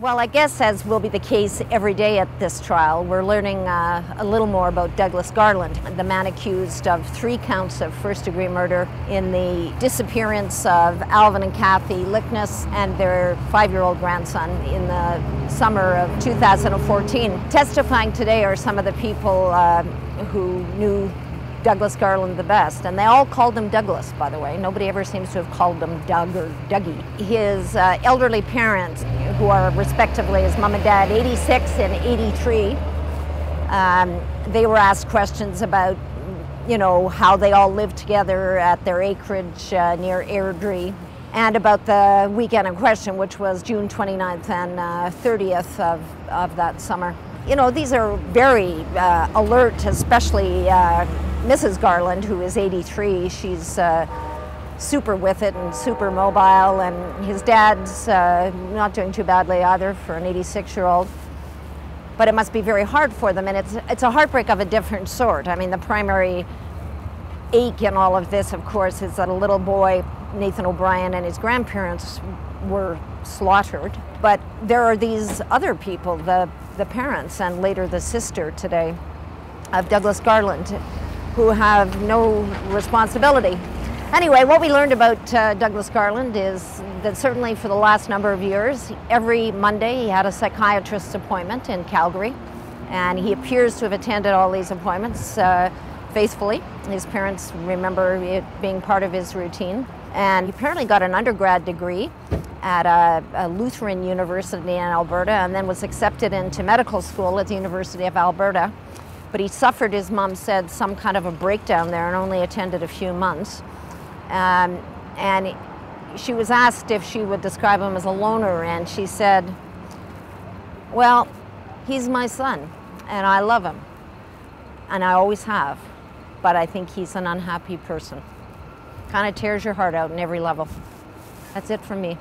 Well, I guess as will be the case every day at this trial, we're learning uh, a little more about Douglas Garland, the man accused of three counts of first degree murder in the disappearance of Alvin and Kathy Liknes and their five year old grandson in the summer of 2014. Testifying today are some of the people uh, who knew Douglas Garland the best. And they all called him Douglas, by the way. Nobody ever seems to have called him Doug or Dougie. His uh, elderly parents, who are respectively his mom and dad, 86 and 83, um, they were asked questions about, you know, how they all lived together at their acreage uh, near Airdrie and about the weekend in question, which was June 29th and uh, 30th of, of that summer. You know, these are very uh, alert, especially uh, Mrs. Garland, who is 83, she's uh, super with it and super mobile, and his dad's uh, not doing too badly either for an 86 year old. But it must be very hard for them, and it's, it's a heartbreak of a different sort. I mean, the primary ache in all of this, of course, is that a little boy, Nathan O'Brien, and his grandparents were slaughtered. But there are these other people, the, the parents, and later the sister today of Douglas Garland, who have no responsibility. Anyway, what we learned about uh, Douglas Garland is that certainly for the last number of years, every Monday he had a psychiatrist's appointment in Calgary, and he appears to have attended all these appointments uh, faithfully. His parents remember it being part of his routine. And he apparently got an undergrad degree at a, a, Lutheran university in Alberta and then was accepted into medical school at the University of Alberta but he suffered, his mom said, some kind of a breakdown there and only attended a few months. Um, and she was asked if she would describe him as a loner, and she said, Well, he's my son, and I love him, and I always have, but I think he's an unhappy person. Kind of tears your heart out in every level. That's it from me.